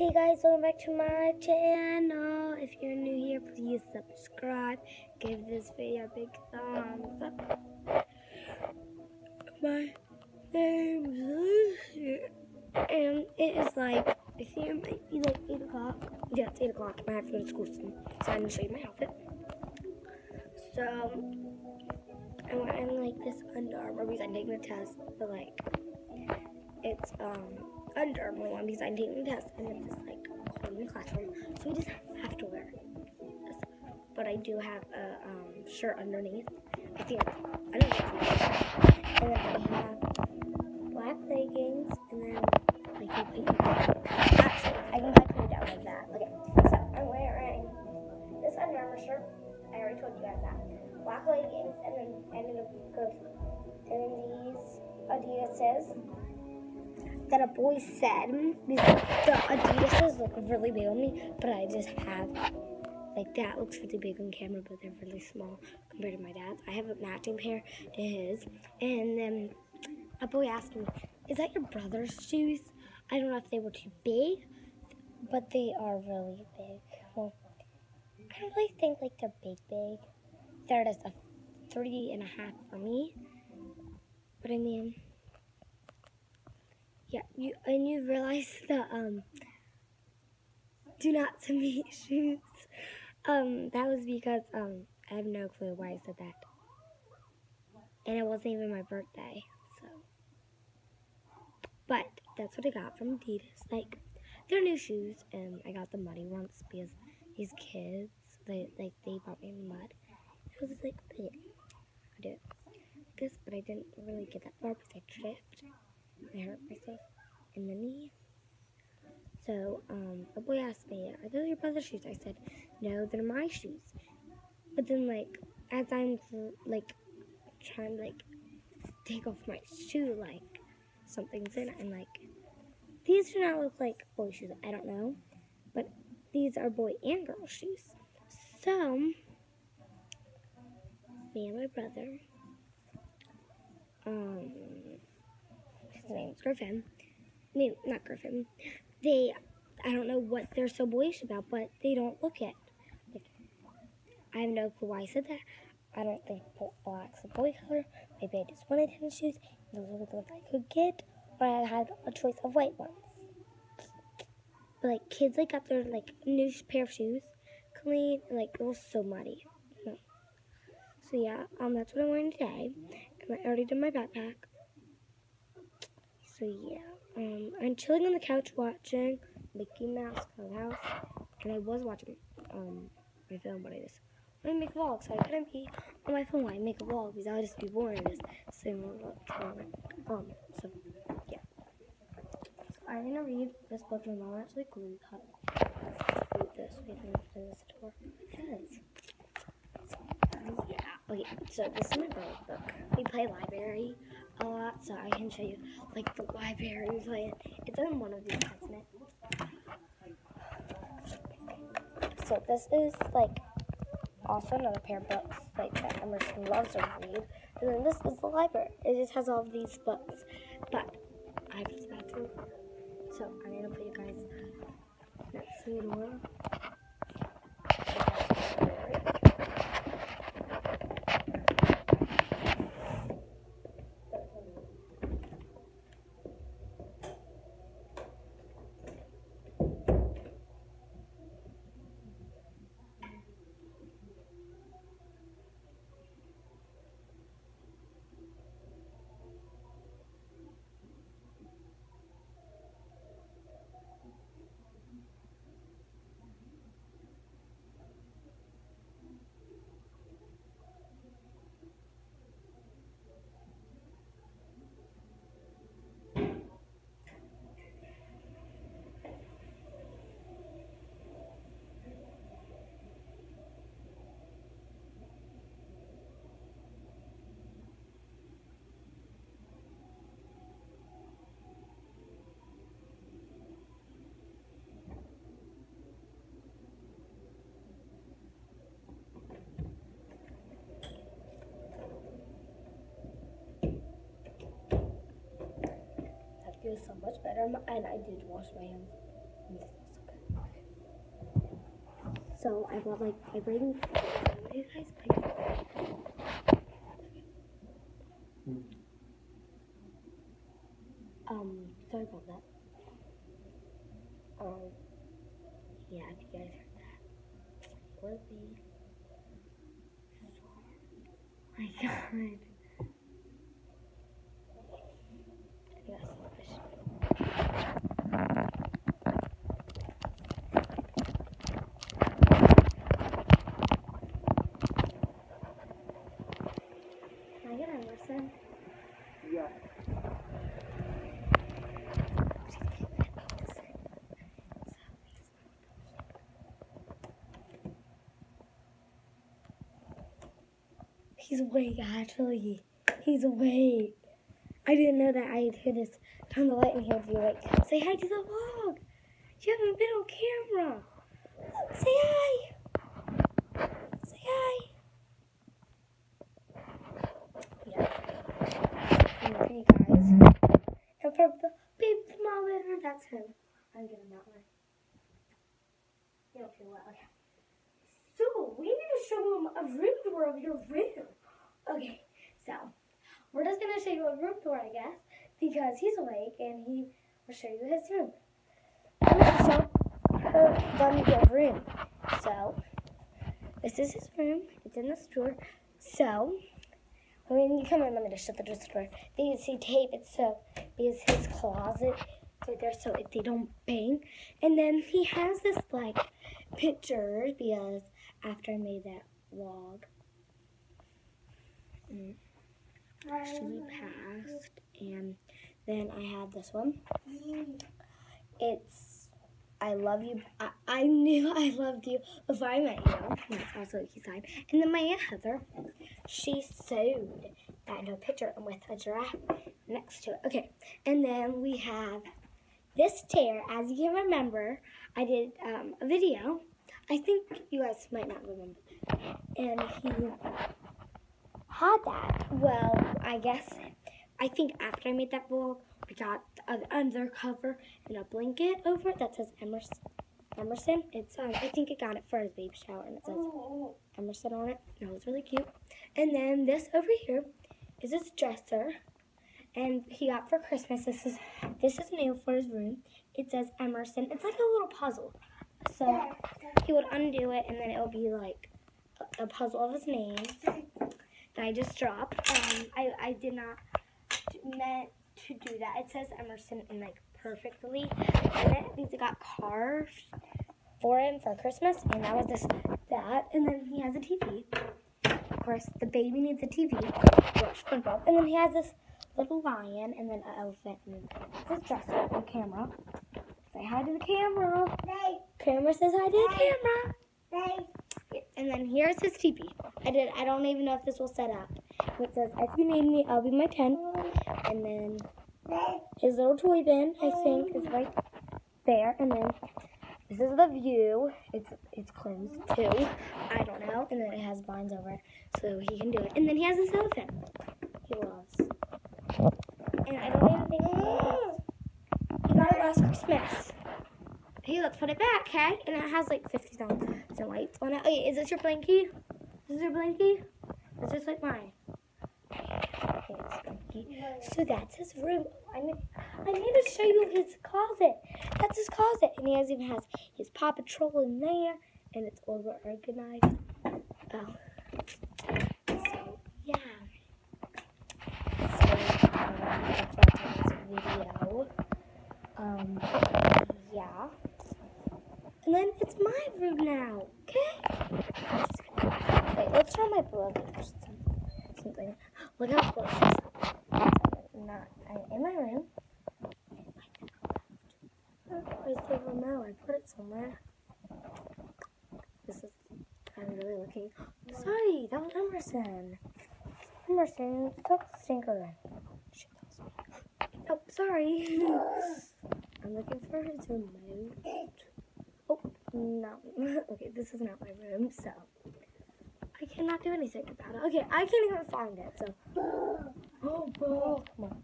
Hey guys, welcome back to my channel. If you're new here, please subscribe. Give this video a big thumbs up. My name's Lucy, and it is like, I think it might be like 8 o'clock. Yeah, it's 8 o'clock, and I have to go to school soon. So I'm going to show you my outfit. So, I'm wearing like this Under Armour because I'm taking the test, but like, it's, um, under Armour one because I'm taking the test and it's just like cold in the classroom. So we just have to wear this. But I do have a um, shirt underneath. I think it's underneath. And then I have black leggings and then I it down. Actually, I can put it down like that. Okay. So I'm wearing this Under Armour shirt. I already told you guys that. Black leggings and then and then goes and then these Adidas's that a boy said the Adidas's look really big on me, but I just have like that looks really big on camera, but they're really small compared to my dad's. I have a matching pair to his, and then a boy asked me, "Is that your brother's shoes?" I don't know if they were too big, but they are really big. Well, I don't really think like they're big, big. They're just a three and a half for me, but I mean. Yeah, you and you realize the um do not to me shoes. Um, that was because um I have no clue why I said that. And it wasn't even my birthday, so but that's what I got from Adidas. Like they're new shoes and I got the muddy ones because these kids they like they bought me mud. I was like, yeah, I did this, but I didn't really get that far because I tripped. I hurt myself in the knee. So, um, a boy asked me, are those your brother's shoes? I said, no, they're my shoes. But then, like, as I'm, like, trying to, like, take off my shoe, like, something's in it, and, like, these do not look like boy shoes. I don't know. But these are boy and girl shoes. So, me and my brother, um, his name's Griffin. No, not Griffin. They, I don't know what they're so boyish about, but they don't look it. Like, I have no clue why I said that. I don't think black's a boy color. Maybe I just wanted tennis shoes. Those were the ones I could get, or I had a choice of white ones. But like kids, like got their like new pair of shoes clean, and like it was so muddy. So yeah, um, that's what I'm wearing today. And I already did my backpack. So yeah, um, I'm chilling on the couch watching Mickey Mouse Clubhouse, and I was watching um my film, but I just want to make a vlog, so I couldn't be on my phone while I make a vlog because I would just be boring on the Um, so yeah. So I'm gonna read this book. My mom actually glued read this. Me open this door. It. So, yeah. Okay, so this is my book. We play library a lot, so I can show you like the library we play. It's in one of these isn't So this is like also another pair of books like that Emerson loves to read. And then this is the library. It just has all of these books. But I have this bathroom. So I'm gonna put you guys next to the door. So much better. And I did wash my hands. So I brought like I bring. Guys? Um, sorry about that. Um, yeah, if you guys heard that, be. Oh my god. I got selfish. Can I get Emerson? Yeah. He's awake, actually. He's awake. I didn't know that I'd hear this. Turn the light and he would be awake. Say hi to the vlog. You haven't been on camera. Say hi. Say hi. Yeah. Okay, guys. And for the big thermometer, that's him. I'm giving that one. You don't feel well, okay. So, we need to show him a room tour of your room. Okay, so, we're just to show you a room tour, I guess, because he's awake and he will show you his room. Show her your room. So, this is his room. It's in this drawer. So, when you come in, let me just shut the door. Then you see tape. It's so because his closet right there, so it, they don't bang. And then he has this like pictures because after I made that vlog, she passed, and then I have this one. It's I love you. I, I knew I loved you before I met you. That's also a sign. And then my aunt Heather, she sewed that no picture with a giraffe next to it. Okay, and then we have this tear. As you can remember, I did um, a video. I think you guys might not remember. And he had that. Well, I guess I think after I made that vlog, we got an undercover and a blanket over it that says Emerson. Emerson. It's um, I think it got it for his baby shower, and it says Emerson on it. It was really cute. And then this over here is his dresser, and he got for Christmas. This is this is new for his room. It says Emerson. It's like a little puzzle. So he would undo it, and then it would be like a, puzzle of his name that I just dropped. Um, I I did not meant to do that. It says Emerson in like perfectly in it because it got carved for him for Christmas, and that was this that. And then he has a TV. Of course, the baby needs a TV. SpongeBob. And then he has this little lion, and then an elephant, and this dresser and camera. Say hi to the camera. Hey. Camera says hi to the camera. Hey. And then here's his teepee. I did. I don't even know if this will set up. It says, "If you need me, I'll be my tent." And then his little toy bin, I think, is right there. And then this is the view. It's it's closed too. I don't know. And then it has blinds over, so he can do it. And then he has this elephant. He loves. And I don't even think he. He got it last Christmas. Hey, let's put it back, okay? And it has like 50,000 lights on it. Wait, is this your blankie? Is your blankie? Is this like mine? It's. So that's his room. I need, I need to show you his closet. That's his closet. And he has, even has his Paw Patrol in there. And it's over organized. Oh. So, yeah. So, um, that's video. Um, yeah. And then it's my room now, okay? Let's try my brother something. Look how close this is. Not in my room. The remote? I put it somewhere. This is. I'm really looking. Sorry, that was Emerson. Emerson, stop me. Oh, sorry. I'm looking for his remote. Oh, no. okay, this is not my room, so I cannot do anything about it. Okay, I can't even find it, so. Oh, bro. Come on.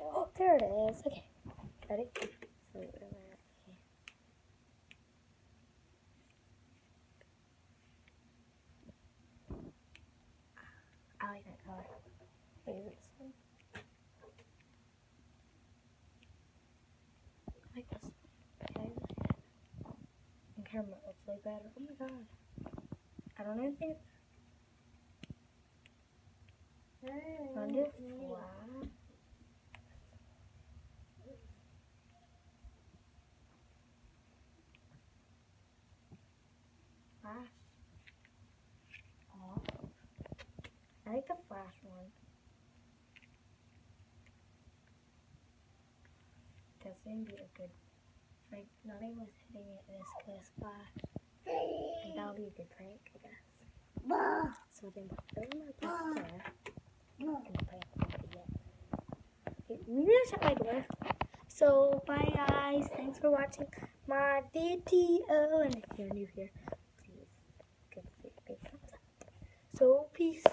Oh, there it is. Okay. Ready? I like that color. Camera looks way better. Oh my god. I don't even think. Flat? Flash. Off. I like the flash one. That's gonna be a good. Like, nothing was hitting it in this close by. And that'll be a good prank, I guess. So then put them back there. And prank will begin. Okay, we need to shut my door. So, bye guys. Thanks for watching my video. And if you're new here, please give me a big thumbs up. So, peace.